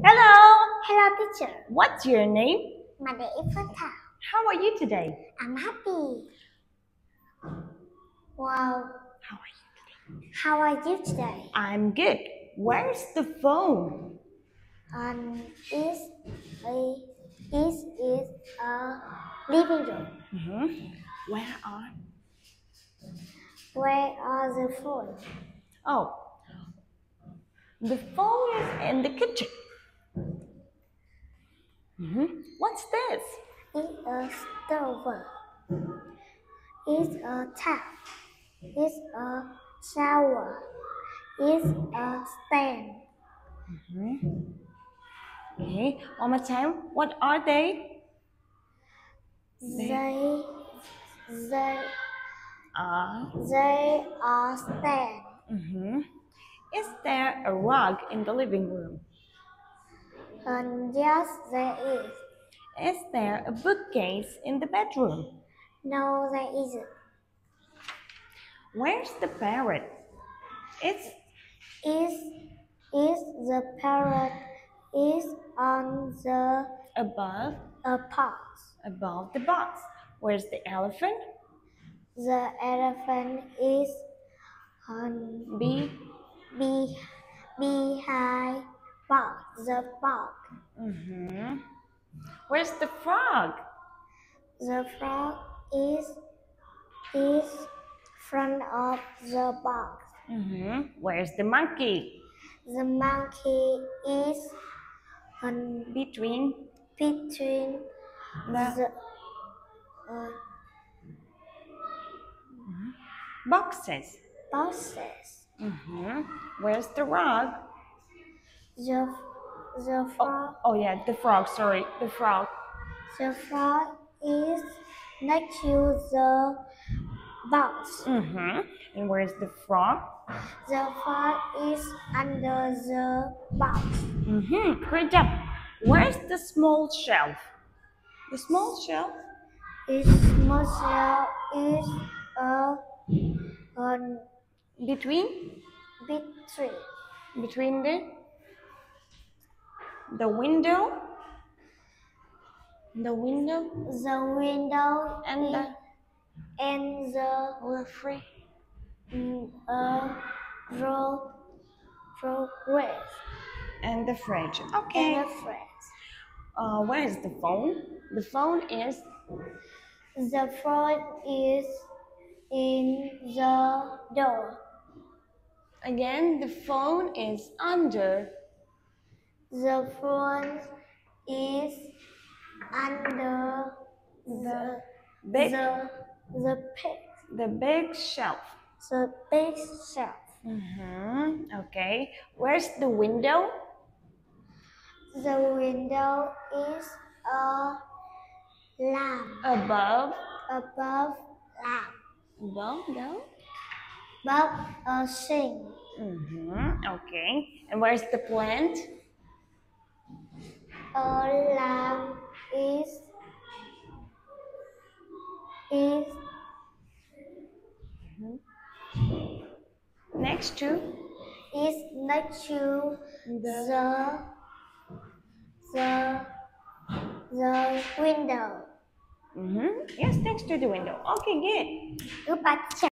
Hello, Hello, teacher. what's your name? My name is Fanta. How are you today? I'm happy. Wow. How are you today? How are you today? I'm good. Where's the phone? Um, is a is is a living room. hmm Where are? Where are the phone? Oh, the phone is in the kitchen. Hmm What's this? It's a stove. It's a tap. It's a shower. It's a stand. hmm Okay, one more time. What are they? They they Uh, they are stand. hmm Is there a rug in the living room? And yes, there is. Is there a bookcase in the bedroom? No, there isn't. Where's the parrot? It's Is is the parrot is on the above a box. above the box. Where's the elephant? The elephant is on Be be behind. The box. mm-hmm. Where's the frog? The frog is is front of the box. Mm-hmm. Where's the monkey? The monkey is on Between between the the uh, boxes. boxes. Mm-hmm. Where's the rug? The the frog Oh, oh yeah, the frog. Sorry, the frog. the frog is next to the box. Mm-hmm. And where's the frog? The frog is under the box. Mm-hmm. Great job. Where's the small shelf? The small shelf? Its muscle is a on Between big tree. between the the window. The window. The window and the and the refri uh, pro progress and the fridge. And okay the fridge. uh, where is the phone? The phone is The phone is in the door. again the phone is under The phone is under the big the the pig the big shelf. the big shelf. mm-hmm. okay. Where's the window? The window is a lamp. Above? Above lamp. Above no? Above a sink. mm-hmm. okay. And where's the plant A lamp is is next to is next to the the the window. mm-hmm. yes next to the window okay good.